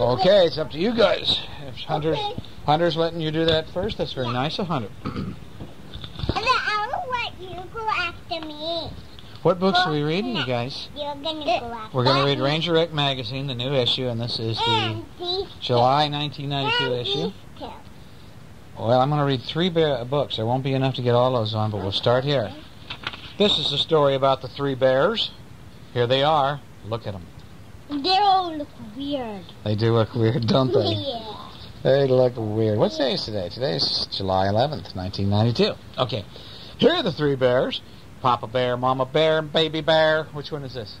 Okay, it's up to you guys. If Hunter's Okay. Hunter's letting you do that first, that's very nice of Hunter. And I will let you go after me. What books are we reading, you guys? You're gonna go after We're going to read. Ranger Rick magazine, the new issue, and this is the July 1992 issue. two. Well, I'm going to read three bear books. There won't be enough to get all those on, but we'll start here. This is a story about the three bears. Here they are. Look at them. They all look weird. They do look weird, don't they? Yeah. They look weird. What day is today? Today's July 11th, 1992. Okay. Here are the three bears. Papa bear, mama bear, and baby bear. Which one is this?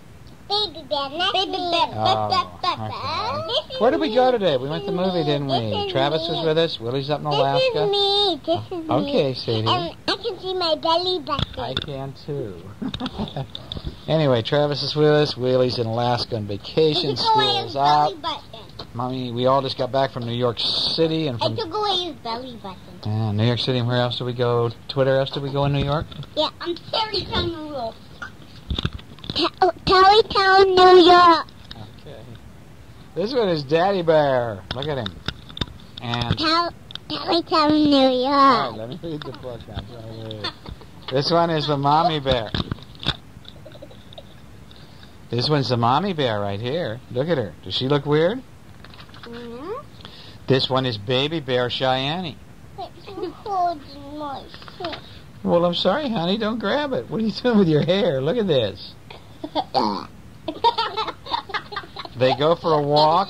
Baby bear, next Baby bear. Oh, okay. Where did we go today? We went to the movie, didn't we? Travis was with us. Willie's up in Alaska. This is Alaska. me. This is me. Okay, sweetie. And I can see my belly button. I can too. anyway, Travis is with us. Willie's in Alaska on vacation. I School's out. Mommy, we all just got back from New York City and I from took away his belly button. uh, New York City. And where else did we go? Twitter else did we go in New York? Yeah, I'm Tarrytown, New York. Terry Town, New York. Okay. This one is Daddy Bear. Look at him. And Tarrytown, New York. all right, let me read the book now. Wait, wait. This one is the mommy bear. This one's the mommy bear right here. Look at her. Does she look weird? Hmm? This one is baby bear Cheyenne. It's holding my foot. Well, I'm sorry, honey. Don't grab it. What are you doing with your hair? Look at this. They go for a walk.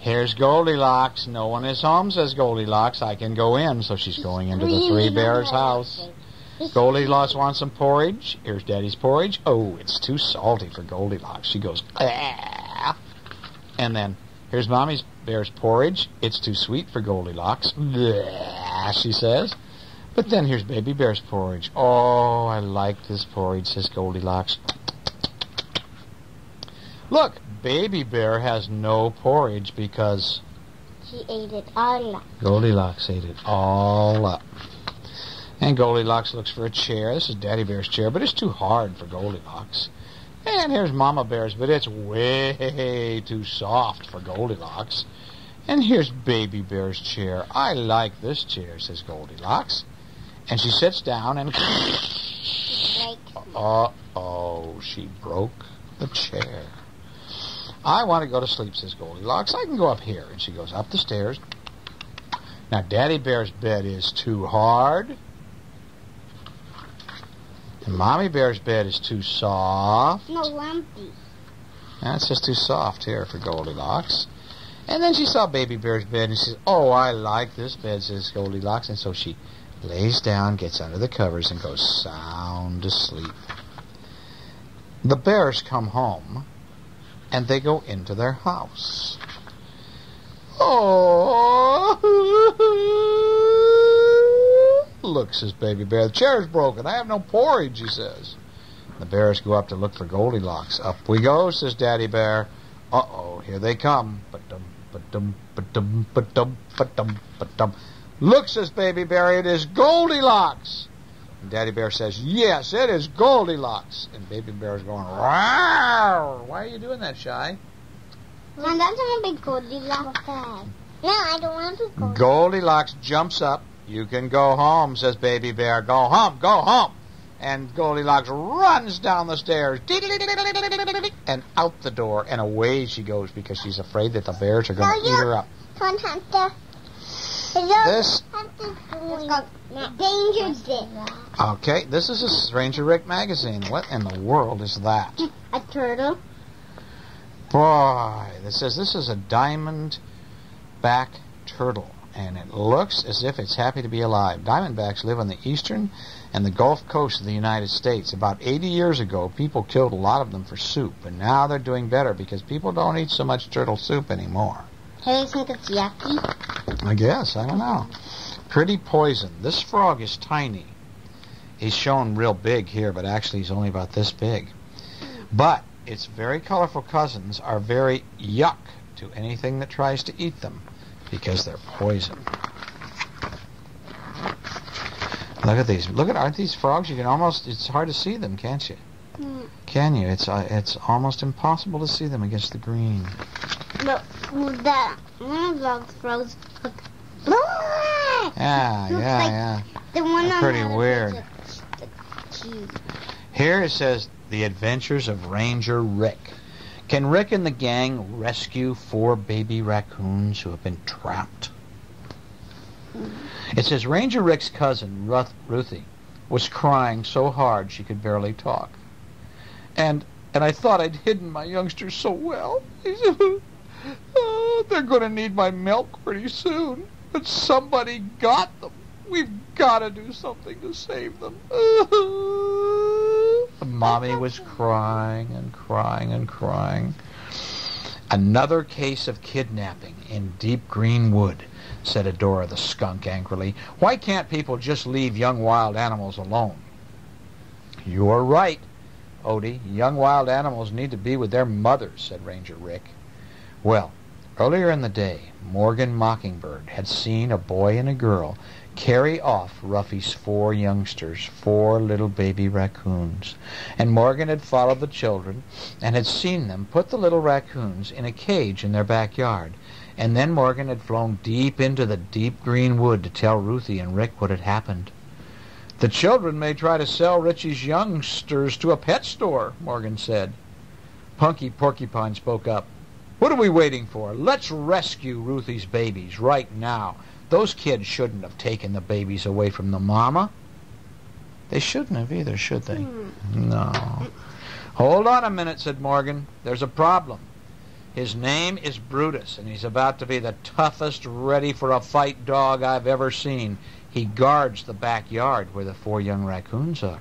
Here's Goldilocks. No one is home, says Goldilocks. I can go in. So she's going into the three bears' house. Goldilocks wants some porridge. Here's Daddy's porridge. Oh, it's too salty for Goldilocks. She goes, ah. And then here's Mommy's bear's porridge. It's too sweet for Goldilocks. Blah, she says. But then here's Baby Bear's porridge. Oh, I like this porridge, says Goldilocks. Look, Baby Bear has no porridge because She ate it all up. Goldilocks ate it all up. And Goldilocks looks for a chair. This is Daddy Bear's chair, but it's too hard for Goldilocks. And here's Mama Bear's, but it's way too soft for Goldilocks. And here's Baby Bear's chair. I like this chair, says Goldilocks. And she sits down and. Uh oh, she broke the chair. I want to go to sleep, says Goldilocks. I can go up here. And she goes up the stairs. Now, Daddy Bear's bed is too hard. And Mommy Bear's bed is too soft. no lumpy. That's just too soft here for Goldilocks. And then she saw Baby Bear's bed and she says, Oh, I like this bed, says Goldilocks. And so she lays down, gets under the covers, and goes sound asleep. The bears come home and they go into their house. Oh, look, says Baby Bear. The chair's broken. I have no porridge, he says. The bears go up to look for Goldilocks. Up we go, says Daddy Bear. Uh oh, here they come. Ba-dum, ba-dum, ba-dum, ba-dum, ba-dum, ba-dum. Look, says Baby Bear, it is Goldilocks. And Daddy Bear says, Yes, it is Goldilocks. And Baby Bear is going, Rawr! Why are you doing that, Shy? That's gonna be Goldilocks. No, I don't want to go. Goldilocks jumps up. You can go home, says Baby Bear. Go home, go home. And Goldilocks runs down the stairs and out the door, and away she goes because she's afraid that the bears are going to eat her up. Fun hunter. Hello. This, okay, this is a Ranger Rick magazine. What in the world is that? A turtle. Boy, this says this is a diamond back turtle, and it looks as if it's happy to be alive. Diamondbacks live on the eastern and the Gulf Coast of the United States. About 80 years ago, people killed a lot of them for soup, and now they're doing better because people don't eat so much turtle soup anymore. Hey, you think it's yucky? I guess, I don't know. Pretty poison. This frog is tiny. He's shown real big here, but actually he's only about this big. But its very colorful cousins are very yuck to anything that tries to eat them because they're poison. Look at these. Look at aren't these frogs? You can almost it's hard to see them, can't you? Mm. Can you? It's uh, it's almost impossible to see them against the green. But that one of those throws. Look. Yeah, Looks yeah, like yeah. The one on Pretty weird. picture, the cube. Here it says the adventures of Ranger Rick. Can Rick and the gang rescue four baby raccoons who have been trapped? Hmm. It says Ranger Rick's cousin, Ruth, Ruthie, was crying so hard she could barely talk. And and I thought I'd hidden my youngsters so well. Oh, they're going to need my milk pretty soon. But somebody got them. We've got to do something to save them. Mommy was crying and crying and crying. Another case of kidnapping in deep green wood, said Adora the skunk angrily. Why can't people just leave young wild animals alone? You're right, Odie. Young wild animals need to be with their mothers, said Ranger Rick. Well, earlier in the day, Morgan Mockingbird had seen a boy and a girl carry off Ruffy's four youngsters, four little baby raccoons. And Morgan had followed the children and had seen them put the little raccoons in a cage in their backyard. And then Morgan had flown deep into the deep green wood to tell Ruthie and Rick what had happened. The children may try to sell Richie's youngsters to a pet store, Morgan said. Punky Porcupine spoke up. What are we waiting for? Let's rescue Ruthie's babies right now. Those kids shouldn't have taken the babies away from the mama. They shouldn't have either, should they? Hmm. No. Hold on a minute, said Morgan. There's a problem. His name is Brutus, and he's about to be the toughest, ready for a fight dog I've ever seen. He guards the backyard where the four young raccoons are.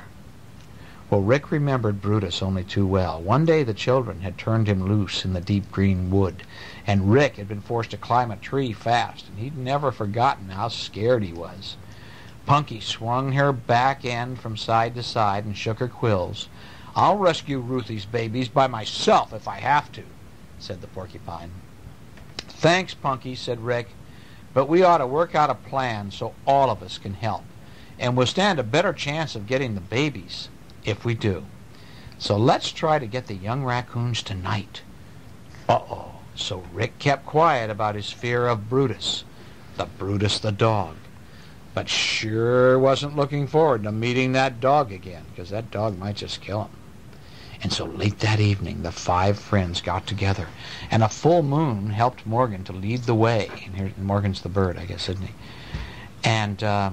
Well, Rick remembered Brutus only too well. One day the children had turned him loose in the deep green wood, and Rick had been forced to climb a tree fast, and he'd never forgotten how scared he was. Punky swung her back end from side to side and shook her quills. I'll rescue Ruthie's babies by myself if I have to, said the porcupine. Thanks, Punky, said Rick, but we ought to work out a plan so all of us can help, and we'll stand a better chance of getting the babies if we do. So let's try to get the young raccoons tonight. Uh-oh. So Rick kept quiet about his fear of Brutus, the Brutus the dog. But sure wasn't looking forward to meeting that dog again, because that dog might just kill him. And so late that evening, the five friends got together, and a full moon helped Morgan to lead the way. And here, Morgan's the bird, I guess, isn't he? And uh,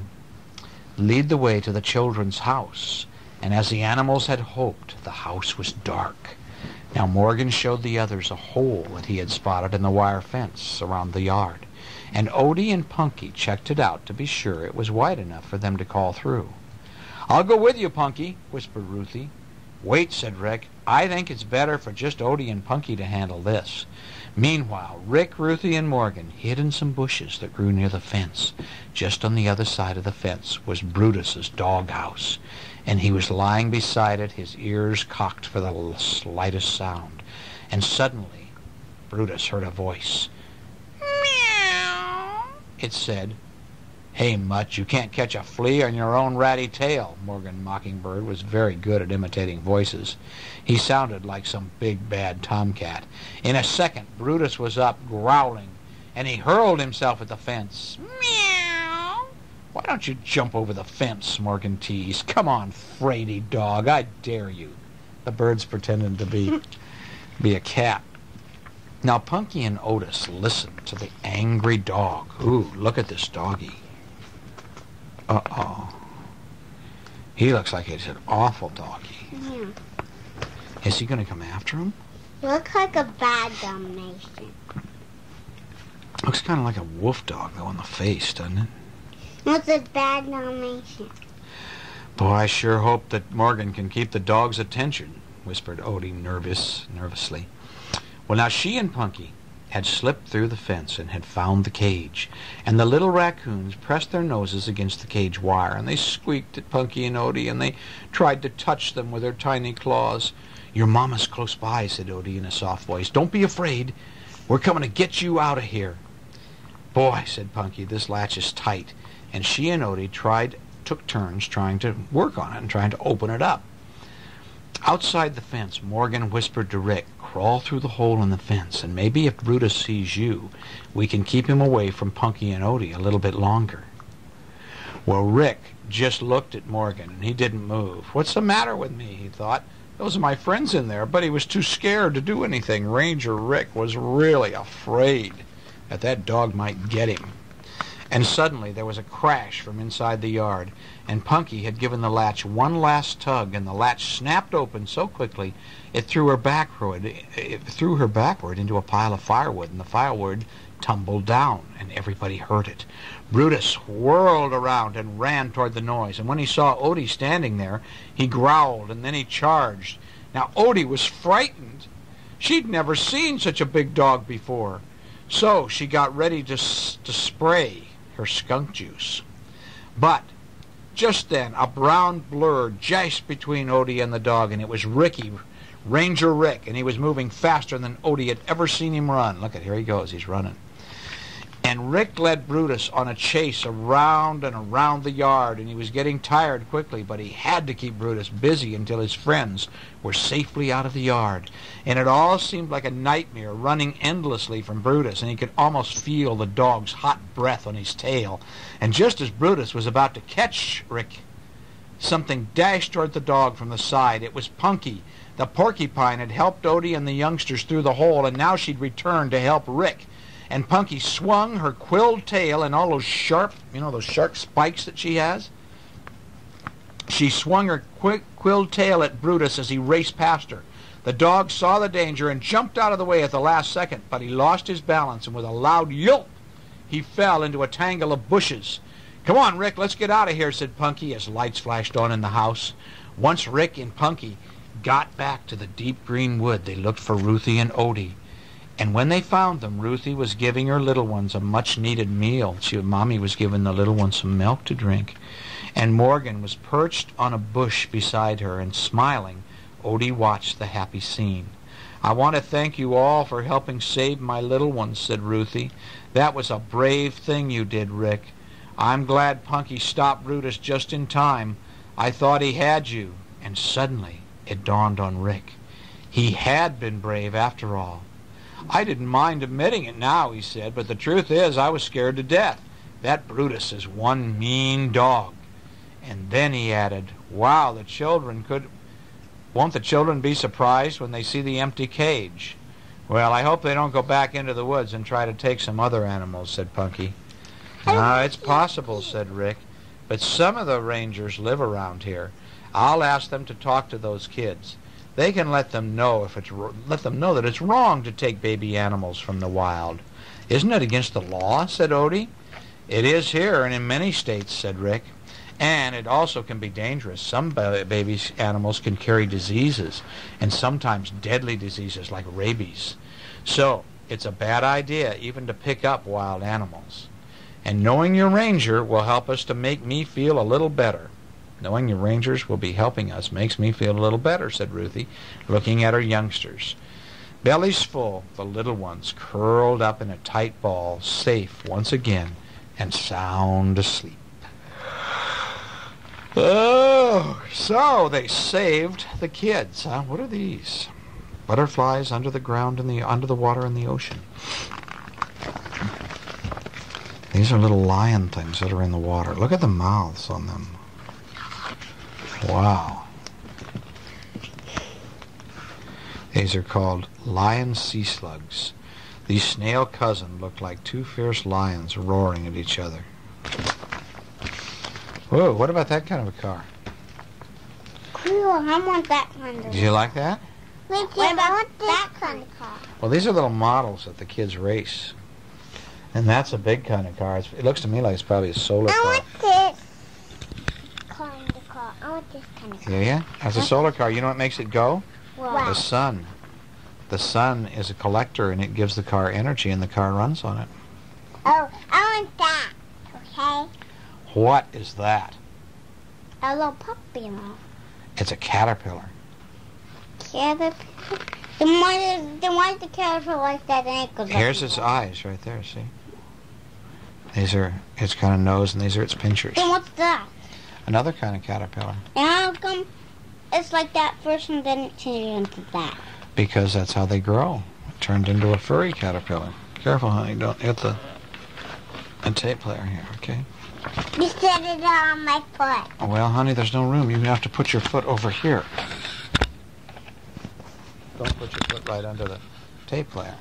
lead the way to the children's house. And as the animals had hoped, the house was dark. Now Morgan showed the others a hole that he had spotted in the wire fence around the yard. And Odie and Punky checked it out to be sure it was wide enough for them to call through. I'll go with you, Punky, whispered Ruthie. Wait, said Rick. I think it's better for just Odie and Punky to handle this. Meanwhile, Rick, Ruthie, and Morgan hid in some bushes that grew near the fence. Just on the other side of the fence was Brutus's doghouse, and he was lying beside it, his ears cocked for the slightest sound. And suddenly, Brutus heard a voice. Meow, it said. Hey, Mutt, you can't catch a flea on your own ratty tail. Morgan Mockingbird was very good at imitating voices. He sounded like some big bad tomcat. In a second, Brutus was up, growling, and he hurled himself at the fence. Meow! Why don't you jump over the fence? Morgan teased. Come on, fraidy dog, I dare you. The bird's pretending to be be a cat. Now Punky and Otis listened to the angry dog. Ooh, look at this doggy. Uh-oh. He looks like he's an awful doggy. Yeah. Is he going to come after him? Looks like a bad domination. Looks kind of like a wolf dog, though, on the face, doesn't it? What's a bad domination? Boy, I sure hope that Morgan can keep the dog's attention, whispered Odie nervous, nervously. Well, now she and Punky had slipped through the fence and had found the cage, and the little raccoons pressed their noses against the cage wire, and they squeaked at Punky and Odie, and they tried to touch them with their tiny claws. Your mama's close by, said Odie in a soft voice. Don't be afraid. We're coming to get you out of here. Boy, said Punky, this latch is tight, and she and Odie tried took turns trying to work on it and trying to open it up. Outside the fence, Morgan whispered to Rick, Crawl through the hole in the fence, and maybe if Brutus sees you, we can keep him away from Punky and Odie a little bit longer. Well, Rick just looked at Morgan, and he didn't move. What's the matter with me, he thought. Those are my friends in there, but he was too scared to do anything. Ranger Rick was really afraid that that dog might get him. And suddenly there was a crash from inside the yard, and Punky had given the latch one last tug, and the latch snapped open so quickly it threw her backward. It threw her backward into a pile of firewood, and the firewood tumbled down, and everybody heard it. Brutus whirled around and ran toward the noise, and when he saw Odie standing there, he growled, and then he charged. Now Odie was frightened. She'd never seen such a big dog before, so she got ready to, to spray her skunk juice. But just then, a brown blur jashed between Odie and the dog, and it was Ricky, Ranger Rick, and he was moving faster than Odie had ever seen him run. Look at here he goes, he's running. And Rick led Brutus on a chase around and around the yard, and he was getting tired quickly, but he had to keep Brutus busy until his friends were safely out of the yard. And it all seemed like a nightmare, running endlessly from Brutus, and he could almost feel the dog's hot breath on his tail. And just as Brutus was about to catch Rick, something dashed toward the dog from the side. It was Punky. The porcupine had helped Odie and the youngsters through the hole, and now she'd returned to help Rick and Punky swung her quilled tail and all those sharp, you know, those sharp spikes that she has. She swung her quick quilled tail at Brutus as he raced past her. The dog saw the danger and jumped out of the way at the last second, but he lost his balance and with a loud yelp, he fell into a tangle of bushes. Come on, Rick, let's get out of here, said Punky as lights flashed on in the house. Once Rick and Punky got back to the deep green wood, they looked for Ruthie and Odie. And when they found them, Ruthie was giving her little ones a much-needed meal. She, Mommy was giving the little ones some milk to drink. And Morgan was perched on a bush beside her and smiling. Odie watched the happy scene. I want to thank you all for helping save my little ones, said Ruthie. That was a brave thing you did, Rick. I'm glad Punky stopped Brutus just in time. I thought he had you. And suddenly it dawned on Rick. He had been brave after all. I didn't mind admitting it now, he said, but the truth is I was scared to death. That Brutus is one mean dog. And then he added, Wow, the children could... Won't the children be surprised when they see the empty cage? Well, I hope they don't go back into the woods and try to take some other animals, said Punky. Ah, it's possible, said Rick. But some of the rangers live around here. I'll ask them to talk to those kids. They can let them know if it's let them know that it's wrong to take baby animals from the wild. Isn't it against the law? said Odie. It is here and in many states, said Rick. And it also can be dangerous. Some baby animals can carry diseases, and sometimes deadly diseases like rabies. So it's a bad idea even to pick up wild animals. And knowing your ranger will help us to make me feel a little better. Knowing the Rangers will be helping us makes me feel a little better, said Ruthie, looking at her youngsters. Bellies full, the little ones curled up in a tight ball, safe once again and sound asleep. Oh, so they saved the kids. Huh? What are these? Butterflies under the ground in the under the water in the ocean. These are little lion things that are in the water. Look at the mouths on them. Wow. These are called lion sea slugs. These snail cousins look like two fierce lions roaring at each other. Whoa, what about that kind of a car? Cool, I want that kind of Do you like that? What about that kind of car? Well, these are little models that the kids race. And that's a big kind of car. It's, it looks to me like it's probably a solar I car. want this kind of car. I want this kind of car. Yeah, yeah. That's a solar car. You know what makes it go? Wow. The sun. The sun is a collector and it gives the car energy and the car runs on it. Oh, I want that. Okay? What is that? A little puppy. It's a caterpillar. Caterpillar. Then why, did- then why is the caterpillar like that ankle? Here's its eyes right there, see? These are its kind of nose and these are its pinchers. Then what's that? Another kind of caterpillar. And how come it's like that first and then it changes into that? Because that's how they grow. It turned into a furry caterpillar. Careful, honey, don't hit the, the tape player here, okay? You set it on my foot. Well, honey, there's no room. You have to put your foot over here. Don't put your foot right under the tape player.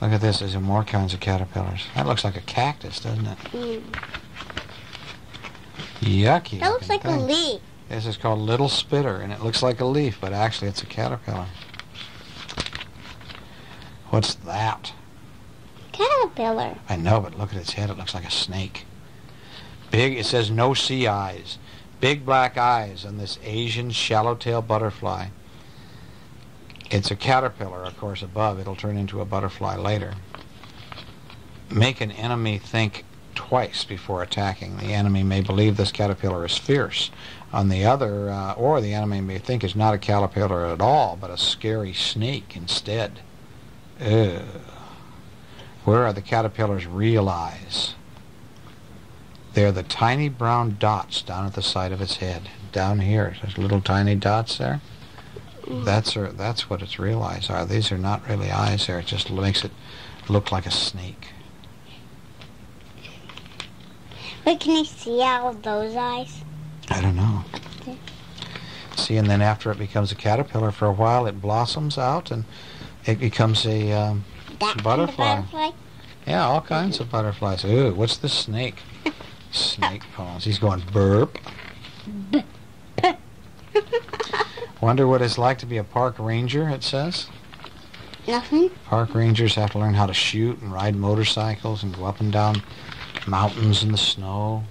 Look at this. There's more kinds of caterpillars. That looks like a cactus, doesn't it? Mm. Yucky. That looks like a leaf. This is called little spitter, and it looks like a leaf, but actually it's a caterpillar. What's that? Caterpillar. I know, but look at its head. It looks like a snake. Big, it says no sea eyes. Big black eyes on this Asian swallowtail butterfly. It's a caterpillar, of course, above. It'll turn into a butterfly later. Make an enemy think twice before attacking. The enemy may believe this caterpillar is fierce. On the other, uh, or the enemy may think it's not a caterpillar at all, but a scary snake instead. Ugh. Where are the caterpillar's real eyes? They're the tiny brown dots down at the side of its head. Down here, there's little tiny dots there. That's her, That's what its real eyes are. These are not really eyes. There, it just makes it look like a snake. But can you see all of those eyes? I don't know. Okay. See, and then after it becomes a caterpillar, for a while it blossoms out and it becomes a um, That kind of Butterfly. butterfly? yeah, all kinds of butterflies. Ooh, what's this snake? Snake pose. He's going burp. Wonder what it's like to be a park ranger. It says Nothing. park rangers have to learn how to shoot and ride motorcycles and go up and down mountains in the snow.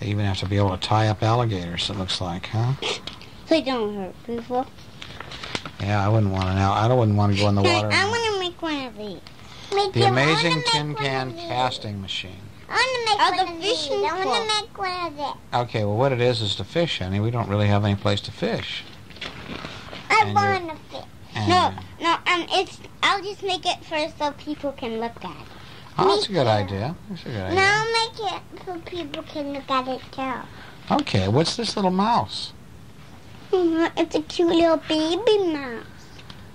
They even have to be able to tie up alligators. It looks like, huh? So you don't hurt people. Yeah, I wouldn't want to now. I don't wouldn't want to go in the water. I want to make one of these. Make The amazing tin can casting machine. I want to make Oh, one the of these. fishing I want to make one of these. Okay, well, what it is is to fish, honey. We don't really have any place to fish. I And want to fish. No, no, um, it's. I'll just make it first so people can look at it. Oh, that's a good idea. That's a good idea. I'll make it so people can look at it too. Okay, what's this little mouse? It's a cute little baby mouse.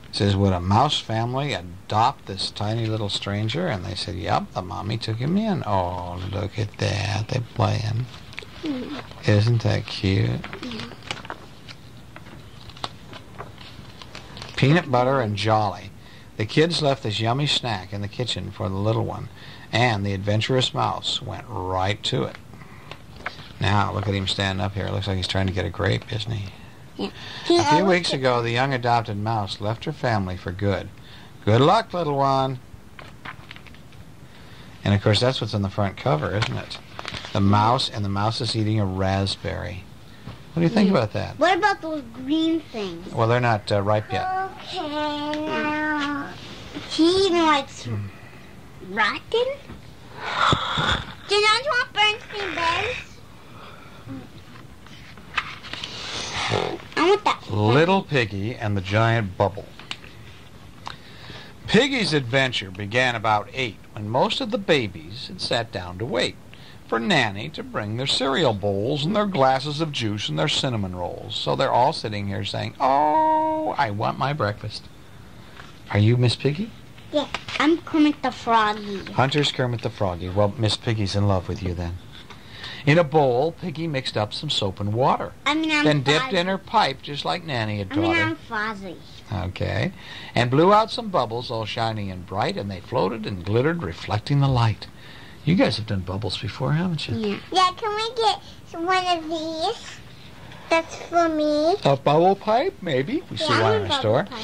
It says, would a mouse family adopt this tiny little stranger? And they said, yep, the mommy took him in. Oh, look at that. They're playing. Mm. Isn't that cute? Peanut butter and jolly. The kids left this yummy snack in the kitchen for the little one, and the adventurous mouse went right to it. Now, look at him standing up here. Looks like he's trying to get a grape, isn't he? He A few weeks ago, the young adopted mouse left her family for good. Good luck, little one. And of course, that's what's on the front cover, isn't it? The mouse, and the mouse is eating a raspberry. What do you think Mm. about that? What about those green things? Well, they're not uh, ripe yet. Okay, now. He even likes Hmm. rotten. Do you guys want Bernstein Bears? I want that. Little Piggy and the Giant Bubble. Piggy's adventure began about eight when most of the babies had sat down to wait for Nanny to bring their cereal bowls and their glasses of juice and their cinnamon rolls. So they're all sitting here saying, Oh, I want my breakfast. Are you Miss Piggy? Yeah, I'm Kermit the Froggy. Hunter's Kermit the Froggy. Well, Miss Piggy's in love with you then. In a bowl, Piggy mixed up some soap and water, I mean, I'm then dipped in her pipe just like Nanny had I mean, taught her. I'm Fozzie. Okay. And blew out some bubbles all shiny and bright, and they floated and glittered, reflecting the light. You guys have done bubbles before, haven't you? Yeah. Yeah, can we get one of these? That's for me. A bubble pipe, maybe. We see Yeah, I one in the store. pipe.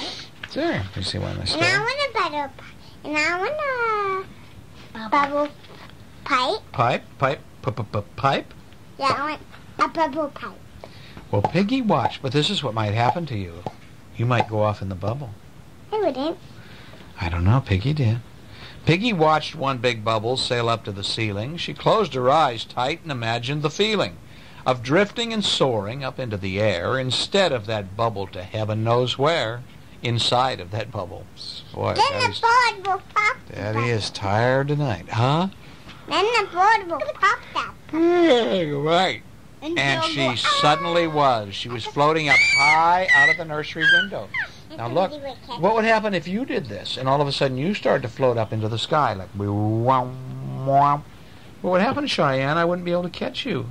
Sure, we see one in the store. And I want a butter pipe. And I want a bubble pipe. Pipe, pipe, p-p-p- pipe. Yeah, I want a bubble pipe. Well, Piggy watched, but this is what might happen to you. You might go off in the bubble. I wouldn't. I don't know. Piggy did. Piggy watched one big bubble sail up to the ceiling. She closed her eyes tight and imagined the feeling of drifting and soaring up into the air instead of that bubble to heaven knows where inside of that bubble. Boy, Then the board will pop. Daddy is tired tonight, huh? Then the board will pop that. Yeah, right. And, And she suddenly ah! was. She was floating up high out of the nursery window. Now look, somebody would catch what would happen if you did this and all of a sudden you started to float up into the sky like wow, wow. What would happen, Cheyenne? I wouldn't be able to catch you.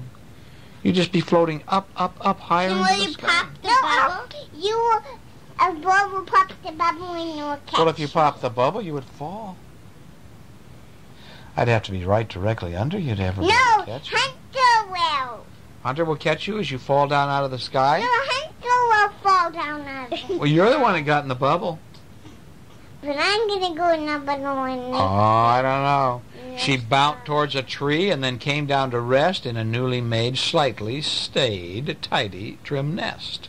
You'd just be floating up, up, up higher And into the you sky. pop the bubble? You, a ball will pop the bubble and you will catch Well, if you pop the bubble, you would fall. I'd have to be right directly under you to ever No, catch you. Hunter will. Hunter will catch you as you fall down out of the sky. Will fall down out of it. Well, you're the one that got in the bubble. But I'm gonna go in the bubble and Oh, I don't know. She bounced towards a tree and then came down to rest in a newly made, slightly stayed, tidy, trim nest.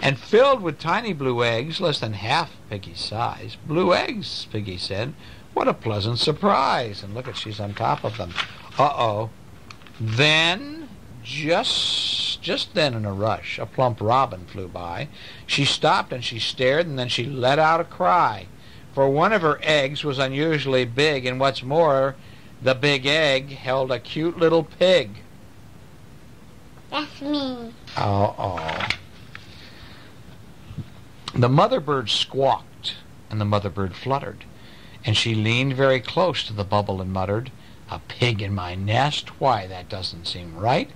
And filled with tiny blue eggs, less than half Piggy's size. Blue eggs, Piggy said. What a pleasant surprise. And look at she's on top of them. Uh-oh. Then, just just then in a rush, a plump robin flew by. She stopped and she stared and then she let out a cry. For one of her eggs was unusually big, and what's more, the big egg held a cute little pig. That's me. Oh, oh. The mother bird squawked, and the mother bird fluttered, and she leaned very close to the bubble and muttered, A pig in my nest? Why, that doesn't seem right.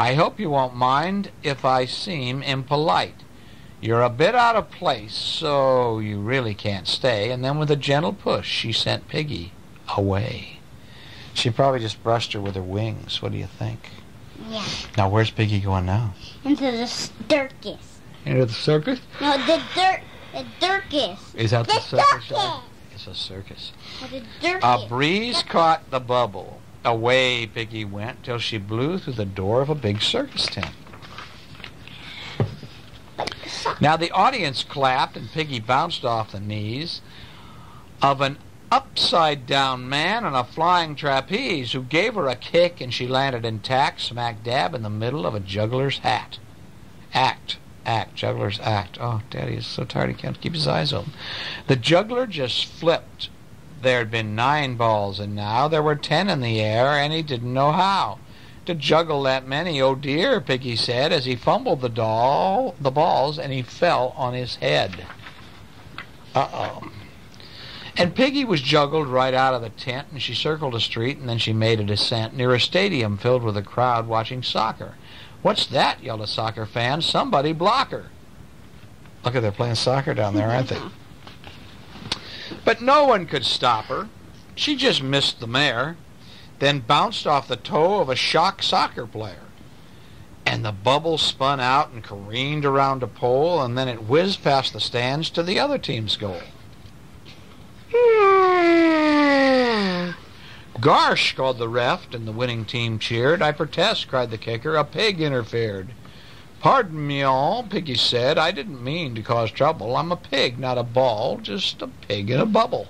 I hope you won't mind if I seem impolite. You're a bit out of place, so you really can't stay. And then with a gentle push, she sent Piggy away. She probably just brushed her with her wings. What do you think? Yeah. Now, where's Piggy going now? Into the circus. Into the circus? No, the dirt. The circus. Is that the, The circus? circus. It's a circus. The circus. A breeze caught the bubble. Away Piggy went till she blew through the door of a big circus tent. Now the audience clapped and Piggy bounced off the knees of an upside down man on a flying trapeze who gave her a kick and she landed intact smack dab in the middle of a juggler's hat. Act, act, juggler's act. Oh, Daddy is so tired he can't keep his eyes open. The juggler just flipped. There had been nine balls, and now there were ten in the air, and he didn't know how to juggle that many. Oh dear, Piggy said as he fumbled the doll, the balls, and he fell on his head. Uh-oh. And Piggy was juggled right out of the tent, and she circled a street, and then she made a descent near a stadium filled with a crowd watching soccer. What's that? yelled a soccer fan. Somebody block her. Look at they're playing soccer down there, aren't they? But no one could stop her. She just missed the mare, then bounced off the toe of a shock soccer player. And the bubble spun out and careened around a pole, and then it whizzed past the stands to the other team's goal. Gosh, called the ref, and the winning team cheered. I protest, cried the kicker. A pig interfered. Pardon me all, Piggy said. I didn't mean to cause trouble. I'm a pig, not a ball, just a pig in a bubble.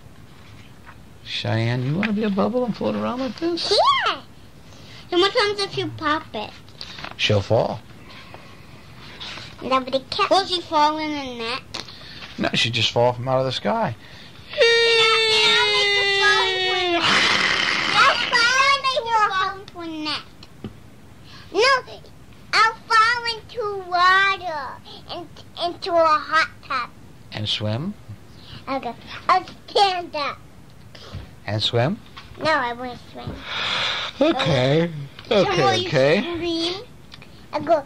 Cheyenne, you want to be a bubble and float around like this? Yeah. And what happens if you pop it? She'll fall. Nobody can. Will she fall in the net? No, she'd just fall from out of the sky. No, I'll fall into water, in, into a hot tub. And swim? I'll I'll stand up. And swim? No, I won't swim. Okay. Okay, okay. Scream. I'll go,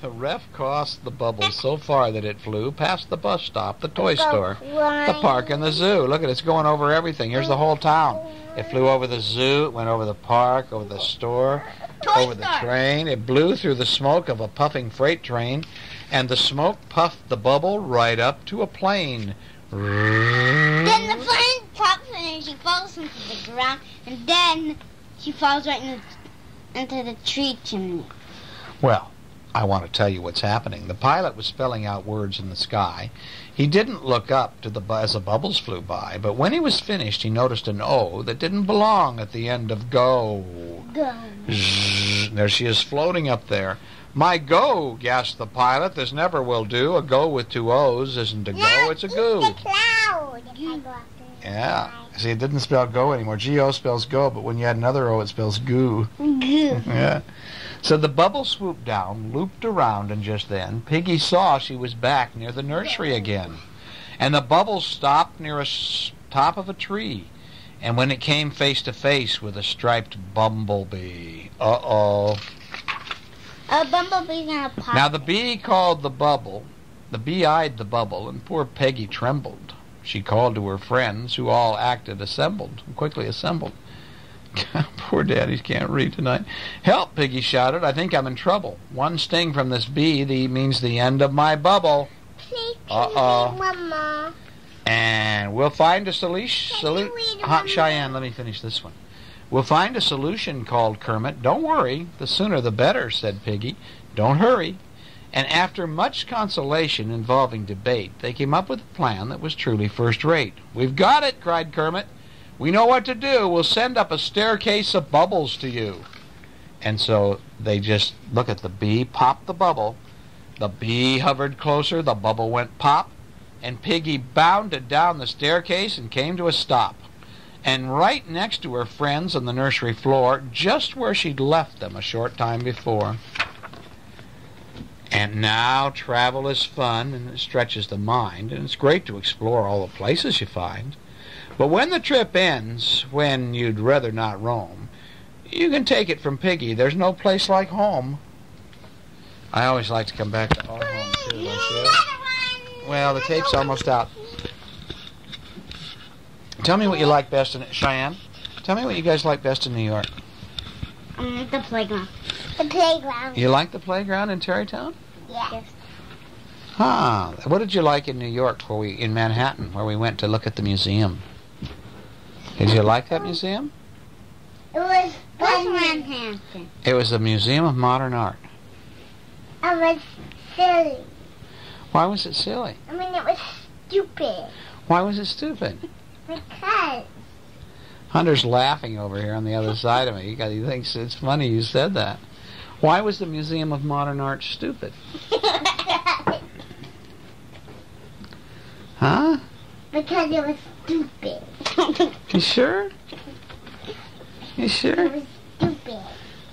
The ref crossed the bubble so far that it flew past the bus stop, the toy store, the park, and the zoo. Look at it, it's going over everything. Here's the whole town. It flew over the zoo, it went over the park, over the store, Toy over the train. It blew through the smoke of a puffing freight train, and the smoke puffed the bubble right up to a plane. Then the plane pops and she falls into the ground, and then she falls right in the, into the tree chimney. Well, I want to tell you what's happening. The pilot was spelling out words in the sky. He didn't look up to the bu- as the bubbles flew by, but when he was finished, he noticed an O that didn't belong at the end of go. Go. Zzz, there she is floating up there. My go, gasped the pilot. This never will do. A go with two O's isn't a go, it's a goo. The cloud. If I go up there. Yeah. See, it didn't spell go anymore. G-O spells go, but when you add another O, it spells goo. Goo. Yeah. So the bubble swooped down, looped around, and just then Piggy saw she was back near the nursery again. And the bubble stopped near a s- top of a tree. And when it came face to face with a striped bumblebee. Uh-oh. A bumblebee's in a pot. Now the bee called the bubble. The bee eyed the bubble, and poor Peggy trembled. She called to her friends, who all acted assembled, quickly assembled. poor daddy can't read tonight. Help, Piggy shouted. I think I'm in trouble. One sting from this bee the, means the end of my bubble. Please, Uh-oh. Mama. And we'll find a solution. Can you read it, uh, Mama? Cheyenne, let me finish this one. We'll find a solution, called Kermit. Don't worry. The sooner the better, said Piggy. Don't hurry. And after much consolation involving debate, they came up with a plan that was truly first rate. We've got it, cried Kermit. We know what to do. We'll send up a staircase of bubbles to you. And so they just look at the bee, pop the bubble. The bee hovered closer, the bubble went pop, and Piggy bounded down the staircase and came to a stop. And right next to her friends on the nursery floor, just where she'd left them a short time before. And now travel is fun and it stretches the mind, and it's great to explore all the places you find. But when the trip ends, when you'd rather not roam, you can take it from Piggy. There's no place like home. I always like to come back to our home too? Well, the tape's almost out. Tell me what you like best in Cheyenne. Tell me what you guys like best in New York. Um, the playground. The playground. You like the playground in Tarrytown? Yes. Huh. What did you like in New York where we in Manhattan where we went to look at the museum? Did you like that museum? It was What's Manhattan? It was the Museum of Modern Art. It was silly. Why was it silly? I mean, it was stupid. Why was it stupid? Because. Hunter's laughing over here on the other side of me. He thinks it's funny you said that. Why was the Museum of Modern Art stupid? Huh? because it was stupid. You sure? You sure? It was stupid.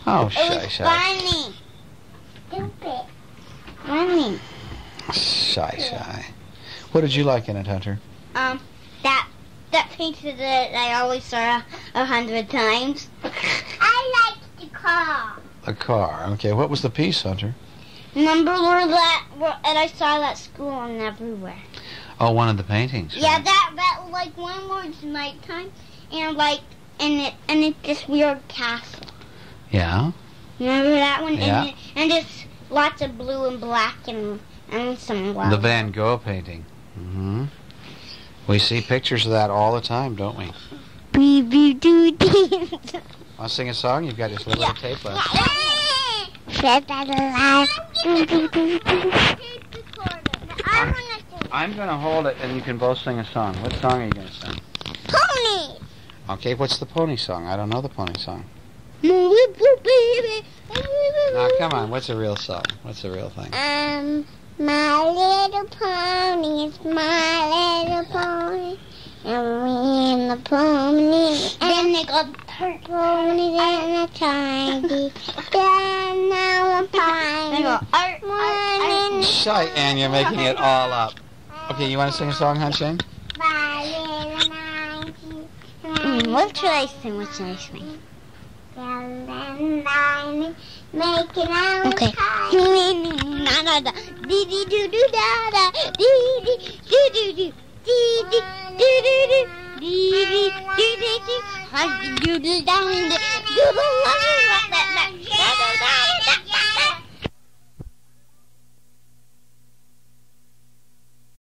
Oh, It shy, was shy. funny. Stupid. Funny. Shy, shy. What did you like in it, Hunter? Um, that that picture that I always saw a hundred times. I like the car. A car. Okay, what was the piece, Hunter? Remember where that, where, and I saw that school and everywhere. Oh, one of the paintings. Yeah, right? that that like one where it's nighttime, and like and it and it's this weird castle. Yeah. Remember that one? Yeah. And, it, and it's lots of blue and black and and some white. The Van Gogh painting. Mm-hmm. We see pictures of that all the time, don't we? Doo dee. Want to sing a song? You've got just a little Yeah. tape left. Set that alive. Doo doo doo doo. I wanna sing I'm going to hold it, and you can both sing a song. What song are you going to sing? pony. Okay, what's the pony song? I don't know the pony song. Moo boo baby. Now, come on. What's a real song? What's the real thing? Um, my little pony is my little pony. And me and the pony. And Then they got hurt. Pony and a tiny. then now a pony. art, art, Shy, and you're making it all up. Okay, you want to sing a song, huh, Shane? My little ninety. Mm, what should I sing? What should I sing? Making out okay. Na na da. Dee dee doo doo da da. Dee dee doo doo doo. Dee dee doo doo doo dee dee dee dee hug doodle down doodle doodle